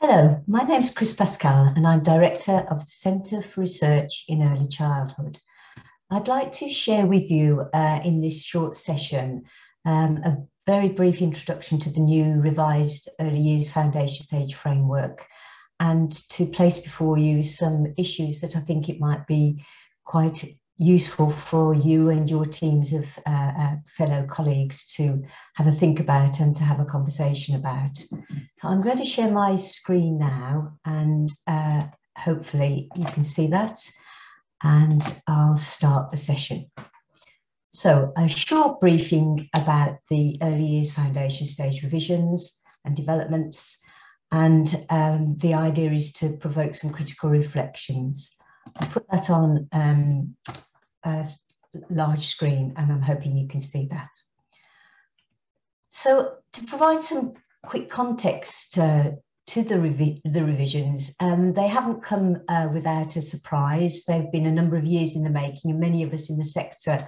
Hello, my name is Chris Pascal and I'm Director of the Centre for Research in Early Childhood. I'd like to share with you uh, in this short session um, a very brief introduction to the new revised Early Years Foundation Stage Framework and to place before you some issues that I think it might be quite useful for you and your teams of uh, uh, fellow colleagues to have a think about and to have a conversation about. I'm going to share my screen now and uh, hopefully you can see that and I'll start the session. So a short briefing about the early years foundation stage revisions and developments and um, the idea is to provoke some critical reflections. I put that on um, a large screen and I'm hoping you can see that. So to provide some quick context uh, to the, revi the revisions, um, they haven't come uh, without a surprise. They've been a number of years in the making and many of us in the sector,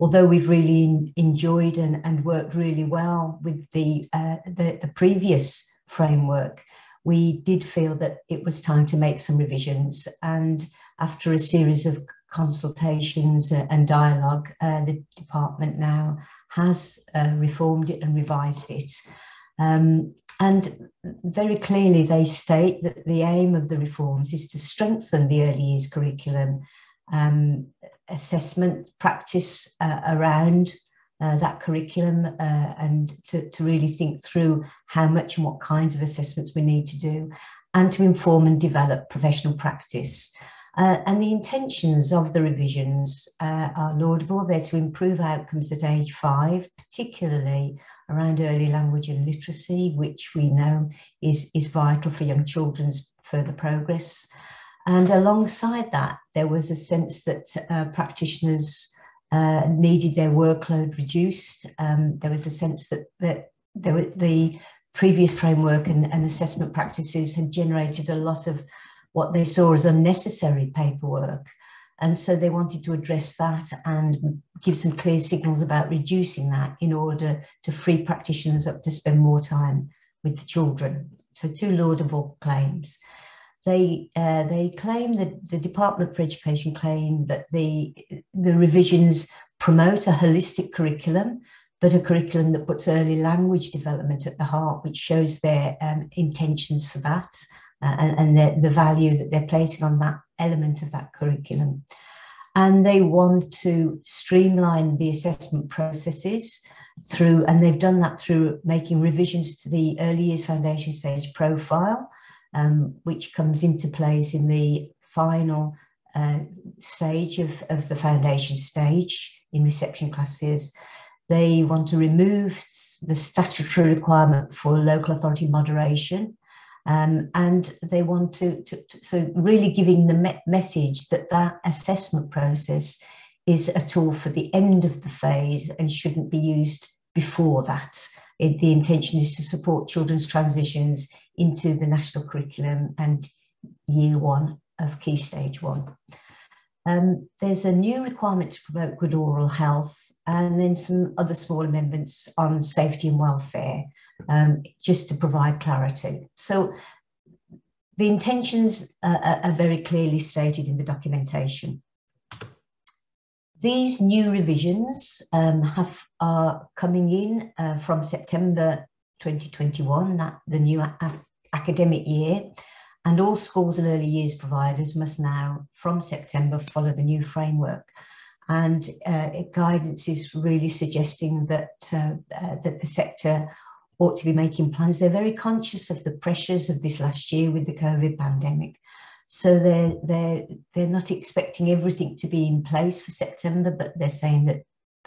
although we've really enjoyed and, and worked really well with the, uh, the, the previous framework, we did feel that it was time to make some revisions. And after a series of consultations and dialogue, uh, the department now has uh, reformed it and revised it. Um, and very clearly they state that the aim of the reforms is to strengthen the early years curriculum, um, assessment practice uh, around uh, that curriculum uh, and to, to really think through how much and what kinds of assessments we need to do and to inform and develop professional practice. Uh, and the intentions of the revisions uh, are laudable. They're to improve outcomes at age five, particularly around early language and literacy, which we know is, is vital for young children's further progress. And alongside that, there was a sense that uh, practitioners uh, needed their workload reduced. Um, there was a sense that, that there were, the previous framework and, and assessment practices had generated a lot of what they saw as unnecessary paperwork. And so they wanted to address that and give some clear signals about reducing that in order to free practitioners up to spend more time with the children. So two laudable claims. They, uh, they claim that the Department for Education claim that the, the revisions promote a holistic curriculum, but a curriculum that puts early language development at the heart, which shows their um, intentions for that uh, and, and the, the value that they're placing on that element of that curriculum. And they want to streamline the assessment processes through, and they've done that through making revisions to the early years foundation stage profile, um, which comes into place in the final uh, stage of, of the foundation stage in reception classes. They want to remove the statutory requirement for local authority moderation um, and they want to, to, to, so really giving the me message that that assessment process is a tool for the end of the phase and shouldn't be used before that. It, the intention is to support children's transitions into the national curriculum and year one of key stage one. Um, there's a new requirement to promote good oral health and then some other small amendments on safety and welfare, um, just to provide clarity. So the intentions uh, are very clearly stated in the documentation. These new revisions um, have, are coming in uh, from September 2021, that the new academic year, and all schools and early years providers must now, from September, follow the new framework and uh, guidance is really suggesting that uh, uh, that the sector ought to be making plans. They're very conscious of the pressures of this last year with the COVID pandemic, so they're they're they're not expecting everything to be in place for September, but they're saying that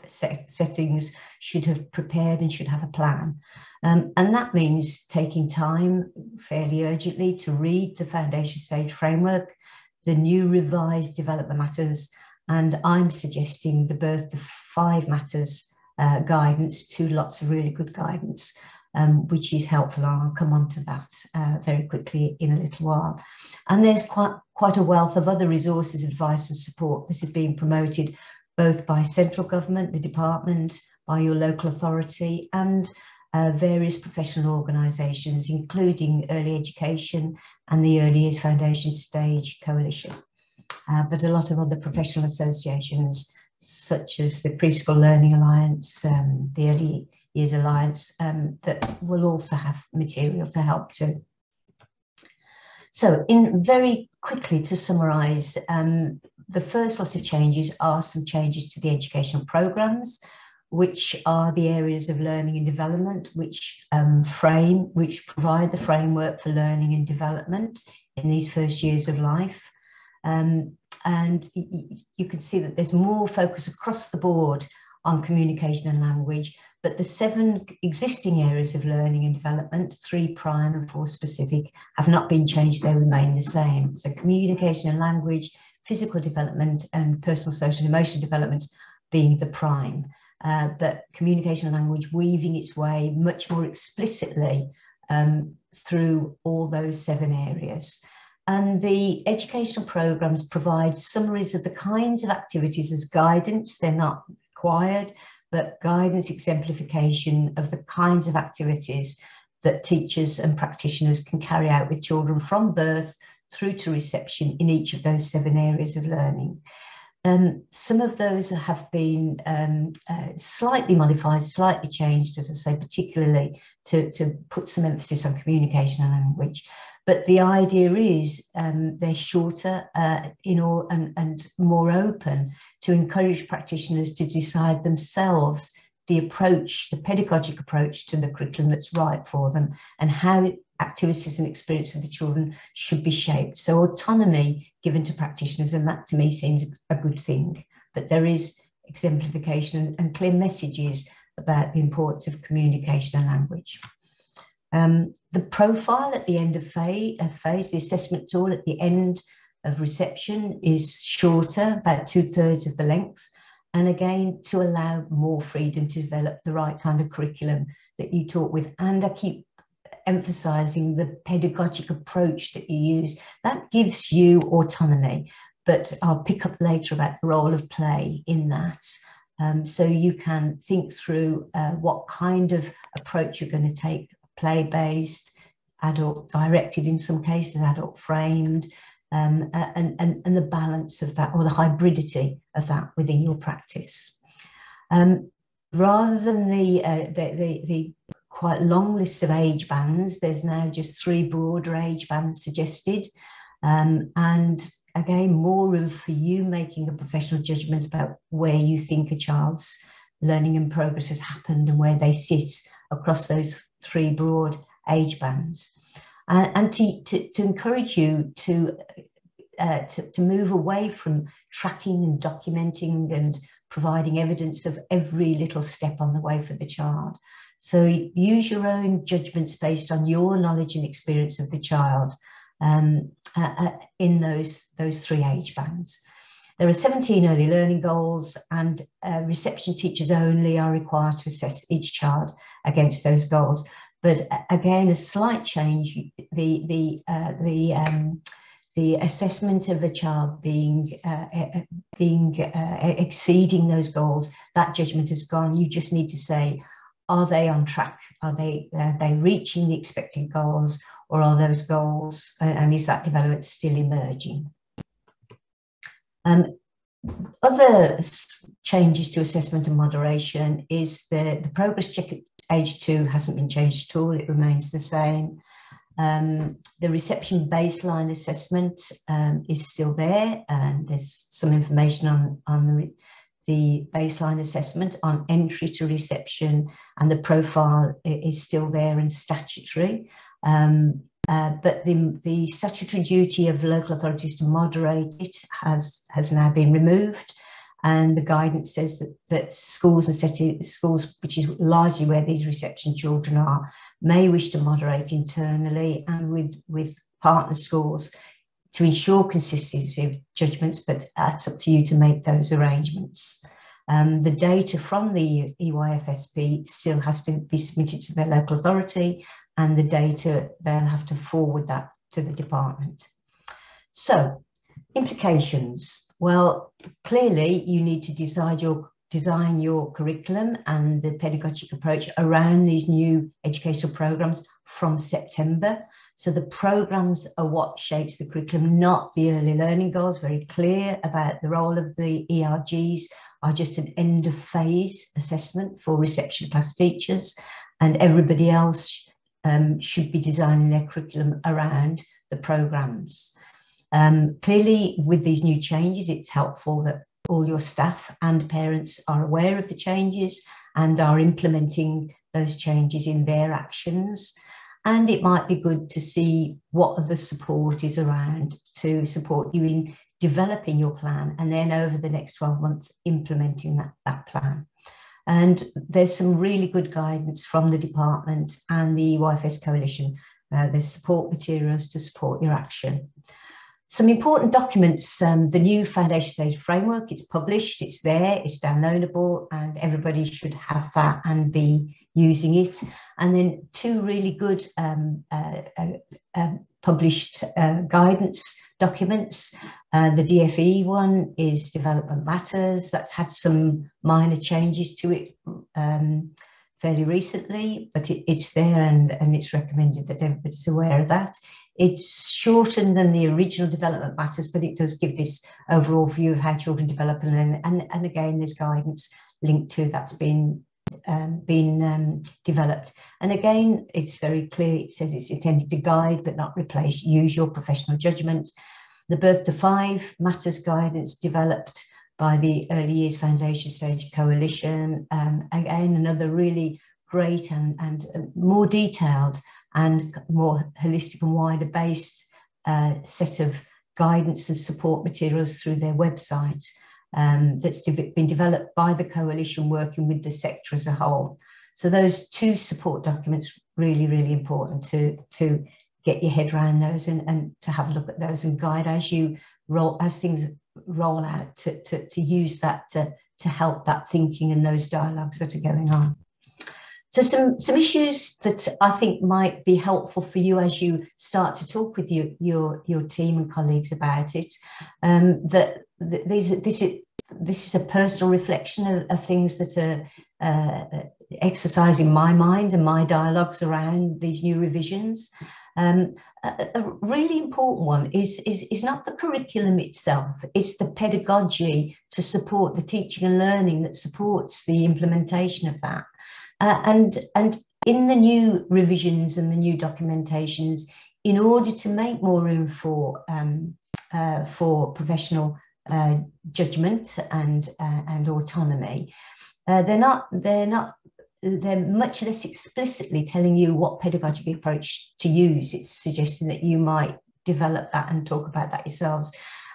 settings should have prepared and should have a plan. Um, and that means taking time fairly urgently to read the foundation stage framework, the new revised development matters and I'm suggesting the birth to five matters uh, guidance to lots of really good guidance, um, which is helpful. And I'll come on to that uh, very quickly in a little while. And there's quite, quite a wealth of other resources, advice and support that is being promoted both by central government, the department, by your local authority and uh, various professional organisations, including Early Education and the Early Years Foundation Stage Coalition, uh, but a lot of other professional associations, such as the Preschool Learning Alliance, um, the Early Years Alliance, um, that will also have material to help too. So, in very quickly to summarise, um, the first lot of changes are some changes to the educational programmes which are the areas of learning and development, which um, frame, which provide the framework for learning and development in these first years of life. Um, and you can see that there's more focus across the board on communication and language, but the seven existing areas of learning and development, three prime and four specific, have not been changed, they remain the same. So communication and language, physical development and personal, social and emotional development being the prime uh, but communication and language weaving its way much more explicitly um, through all those seven areas. And the educational programs provide summaries of the kinds of activities as guidance. They're not required, but guidance exemplification of the kinds of activities that teachers and practitioners can carry out with children from birth through to reception in each of those seven areas of learning. Um, some of those have been um, uh, slightly modified, slightly changed, as I say, particularly to, to put some emphasis on communication and language. But the idea is um, they're shorter uh, in all, and, and more open to encourage practitioners to decide themselves the approach, the pedagogic approach to the curriculum that's right for them and how activities and experience of the children should be shaped. So autonomy given to practitioners, and that to me seems a good thing. But there is exemplification and clear messages about the importance of communication and language. Um, the profile at the end of phase, of phase, the assessment tool at the end of reception is shorter, about two thirds of the length. And again, to allow more freedom to develop the right kind of curriculum that you talk with. And I keep emphasizing the pedagogic approach that you use. That gives you autonomy, but I'll pick up later about the role of play in that. Um, so you can think through uh, what kind of approach you're going to take, play based, adult directed in some cases, adult framed, um, and, and, and the balance of that or the hybridity of that within your practice. Um, rather than the, uh, the, the, the, quite long list of age bands. There's now just three broader age bands suggested. Um, and again, more room for you making a professional judgment about where you think a child's learning and progress has happened and where they sit across those three broad age bands. And to, to, to, encourage you to, uh, to, to move away from tracking and documenting and providing evidence of every little step on the way for the child so use your own judgments based on your knowledge and experience of the child um, uh, uh, in those, those three age bands. There are 17 early learning goals and uh, reception teachers only are required to assess each child against those goals. But uh, again, a slight change, the, the, uh, the, um, the assessment of a child being uh, being uh, exceeding those goals, that judgment is gone. You just need to say, are they on track? Are they are they reaching the expected goals, or are those goals and is that development still emerging? Um, other changes to assessment and moderation is the, the progress check at age two hasn't been changed at all, it remains the same. Um, the reception baseline assessment um, is still there and there's some information on, on the the baseline assessment on entry to reception and the profile is still there and statutory. Um, uh, but the, the statutory duty of local authorities to moderate it has, has now been removed. And the guidance says that, that schools and city, schools, which is largely where these reception children are, may wish to moderate internally and with, with partner schools to ensure consistency of judgments, but that's up to you to make those arrangements. Um, the data from the EYFSP still has to be submitted to the local authority and the data, they'll have to forward that to the department. So, implications. Well, clearly you need to decide your design your curriculum and the pedagogic approach around these new educational programs from September. So the programs are what shapes the curriculum, not the early learning goals, very clear about the role of the ELGs are just an end of phase assessment for reception class teachers and everybody else um, should be designing their curriculum around the programs. Um, clearly, with these new changes, it's helpful that all your staff and parents are aware of the changes and are implementing those changes in their actions. And it might be good to see what other support is around to support you in developing your plan and then over the next 12 months implementing that, that plan. And there's some really good guidance from the department and the EYFS Coalition. Uh, there's support materials to support your action. Some important documents, um, the new foundation stage framework, it's published, it's there, it's downloadable, and everybody should have that and be using it. And then two really good um, uh, uh, um, published uh, guidance documents. Uh, the DFE one is Development Matters, that's had some minor changes to it um, fairly recently, but it, it's there and, and it's recommended that everybody's aware of that. It's shortened than the original development matters, but it does give this overall view of how children develop and. And, and again, there's guidance linked to that's been um, been um, developed. And again, it's very clear. It says it's intended to guide but not replace. Use your professional judgments. The Birth to Five matters guidance developed by the Early Years Foundation Stage Coalition. Um, again, another really great and, and uh, more detailed and more holistic and wider based uh, set of guidance and support materials through their website um, that's de been developed by the coalition working with the sector as a whole. So those two support documents really, really important to, to get your head around those and, and to have a look at those and guide as you roll as things roll out to, to, to use that to, to help that thinking and those dialogues that are going on. So some, some issues that I think might be helpful for you as you start to talk with your, your, your team and colleagues about it, um, that th these, this, is, this is a personal reflection of, of things that are uh, exercising my mind and my dialogues around these new revisions. Um, a, a, really important one is, is, is not the curriculum itself, it's the pedagogy to support the teaching and learning that supports the implementation of that. Uh, and, and in the new revisions and the new documentations, in order to make more room for, um, uh, for professional uh, judgment and, uh, and autonomy, uh, they're not, they're not they're much less explicitly telling you what pedagogical approach to use. It's suggesting that you might develop that and talk about that yourselves.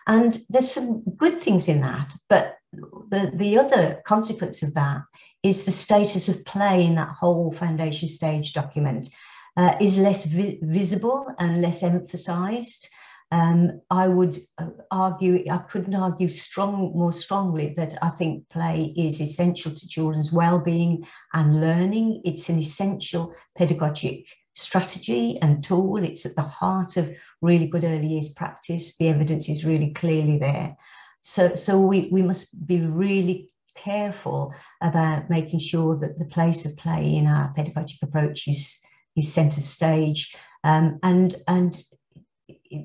And there's some good things in that, but the, the other consequence of that is the status of play in that whole foundation stage document uh, is less vi visible and less emphasized. Um, I would uh, argue, I couldn't argue strong, more strongly that I think play is essential to children's well-being and learning. It's an essential pedagogic strategy and tool. It's at the heart of really good early years practice. The evidence is really clearly there. So, so we, we must be really careful about making sure that the place of play in our pedagogic approach is, is centre stage um, and, and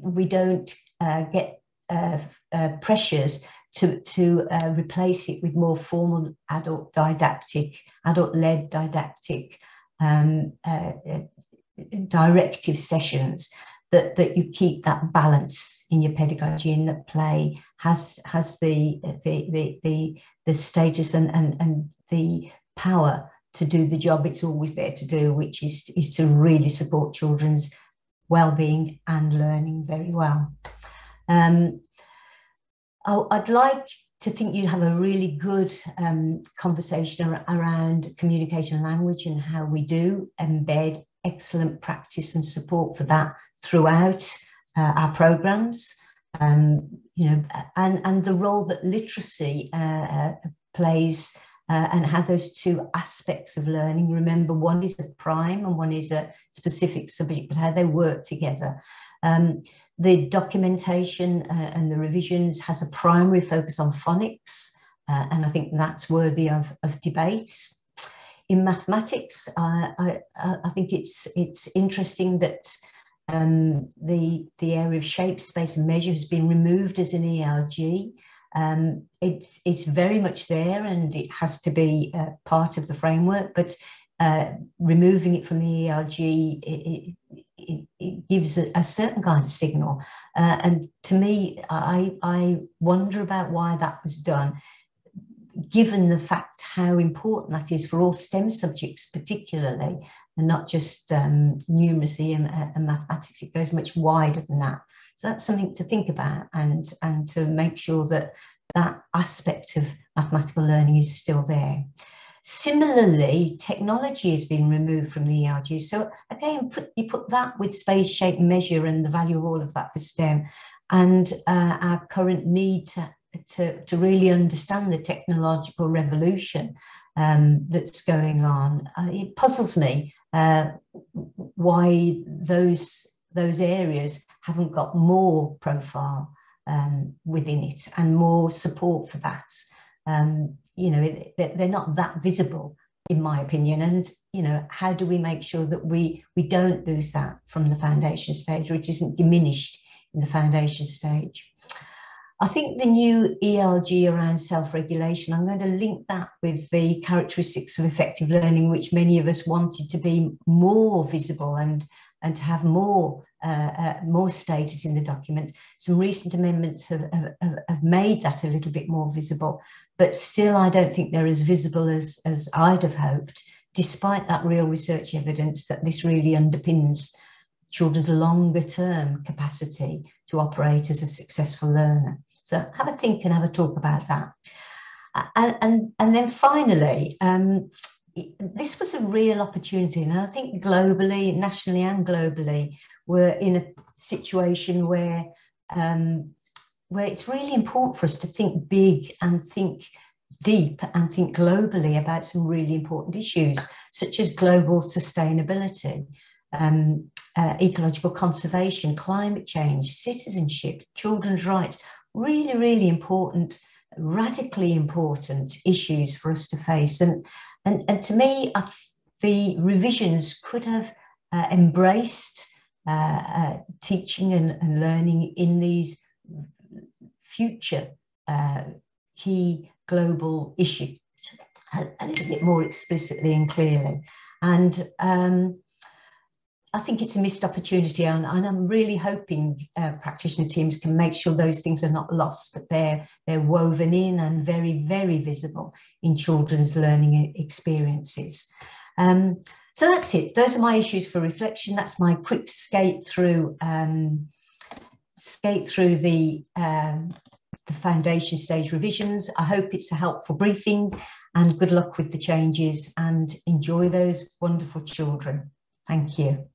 we don't uh, get uh, uh, pressures to, to uh, replace it with more formal adult didactic, adult-led didactic um, uh, directive sessions that, that you keep that balance in your pedagogy and that play has has the the the the, the status and, and and the power to do the job it's always there to do, which is is to really support children's well-being and learning very well. Um, I'd like to think you have a really good um, conversation around communication language and how we do embed excellent practice and support for that throughout uh, our programs. Um, you know, and, and the role that literacy uh, uh, plays uh, and how those two aspects of learning. Remember, one is a prime and one is a specific subject, but how they work together. Um, the documentation uh, and the revisions has a primary focus on phonics, uh, and I think that's worthy of, of debate. In mathematics, I, I, think it's it's interesting that um, the the area of shape, space, and measure has been removed as an ELG. Um, it's it's very much there, and it has to be uh, part of the framework. But uh, removing it from the ELG, it, it, it gives a, a, certain kind of signal. Uh, and to me, I, I wonder about why that was done, given the fact how important that is for all STEM subjects, particularly, and not just um, numeracy and, uh, and mathematics. It goes much wider than that. So that's something to think about and, and to make sure that that aspect of mathematical learning is still there. Similarly, technology has been removed from the ELG. So again, put, you put that with space, shape, measure, and the value of all of that for STEM, and uh, our current need to, to, to really understand the technological revolution um, that's going on. Uh, it puzzles me uh, why those those areas haven't got more profile um, within it and more support for that. Um, you know, they're not that visible, in my opinion. And you know, how do we make sure that we we don't lose that from the foundation stage, or it isn't diminished in the foundation stage? I think the new ELG around self-regulation, I'm going to link that with the characteristics of effective learning, which many of us wanted to be more visible and, and to have more uh, uh, more status in the document. Some recent amendments have, have, have, made that a little bit more visible, but still I don't think they're as visible as, as I'd have hoped, despite that real research evidence that this really underpins children's longer term capacity to operate as a successful learner. So have a think and have a talk about that. And, and, and then finally, um, this was a real opportunity. And I think globally, nationally and globally, we're in a situation where um, where it's really important for us to think big and think deep and think globally about some really important issues, such as global sustainability, um, uh, ecological conservation, climate change, citizenship, children's rights. Really, really important, radically important issues for us to face. And, and, and to me, the revisions could have uh, embraced uh, uh, teaching and, and, learning in these future uh, key global issues a, a, little bit more explicitly and clearly. And um, I think it's a missed opportunity, and, and I'm really hoping uh, practitioner teams can make sure those things are not lost, but they're they're woven in and very very visible in children's learning experiences. Um, so that's it. Those are my issues for reflection. That's my quick skate through um, skate through the, um, the foundation stage revisions. I hope it's a helpful briefing and good luck with the changes and enjoy those wonderful children. Thank you.